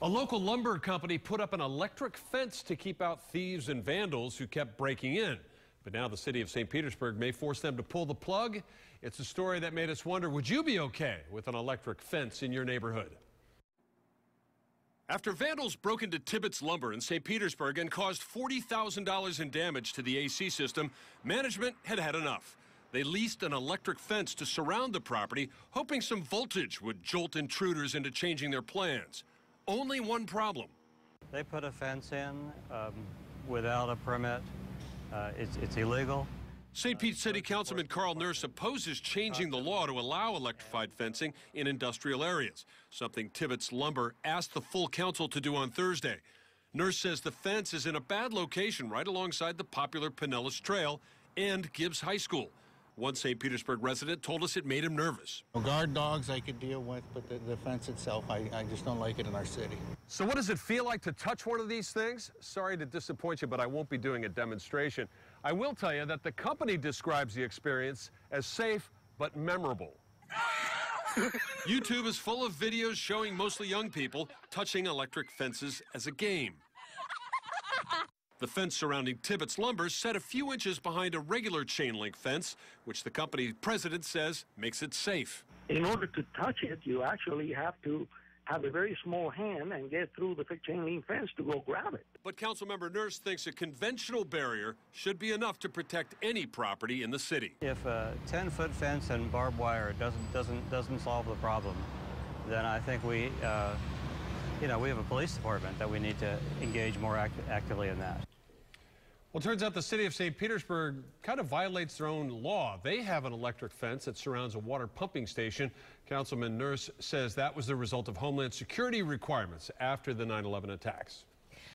A local lumber company put up an electric fence to keep out thieves and vandals who kept breaking in. But now the city of St. Petersburg may force them to pull the plug. It's a story that made us wonder would you be okay with an electric fence in your neighborhood? After vandals broke into Tibbetts Lumber in St. Petersburg and caused $40,000 in damage to the AC system, management had had enough. They leased an electric fence to surround the property, hoping some voltage would jolt intruders into changing their plans. Only one problem. They put a fence in um, without a permit. Uh, it's, it's illegal. St. Pete City Councilman Karl Nurse opposes changing the law to allow electrified fencing in industrial areas, something Tibbetts Lumber asked the full council to do on Thursday. Nurse says the fence is in a bad location right alongside the popular Pinellas Trail and Gibbs High School. One St. Petersburg resident told us it made him nervous. Guard dogs I could deal with, but the, the fence itself, I, I just don't like it in our city. So what does it feel like to touch one of these things? Sorry to disappoint you, but I won't be doing a demonstration. I will tell you that the company describes the experience as safe but memorable. YouTube is full of videos showing mostly young people touching electric fences as a game. The fence surrounding Tibbetts Lumber set a few inches behind a regular chain link fence, which the company president says makes it safe. In order to touch it, you actually have to have a very small hand and get through the chain link fence to go grab it. But Councilmember Nurse thinks a conventional barrier should be enough to protect any property in the city. If a 10-foot fence and barbed wire doesn't doesn't doesn't solve the problem, then I think we, uh, you know, we have a police department that we need to engage more act actively in that. Well, it turns out the city of St. Petersburg kind of violates their own law. They have an electric fence that surrounds a water pumping station. Councilman Nurse says that was the result of Homeland Security requirements after the 9 11 attacks.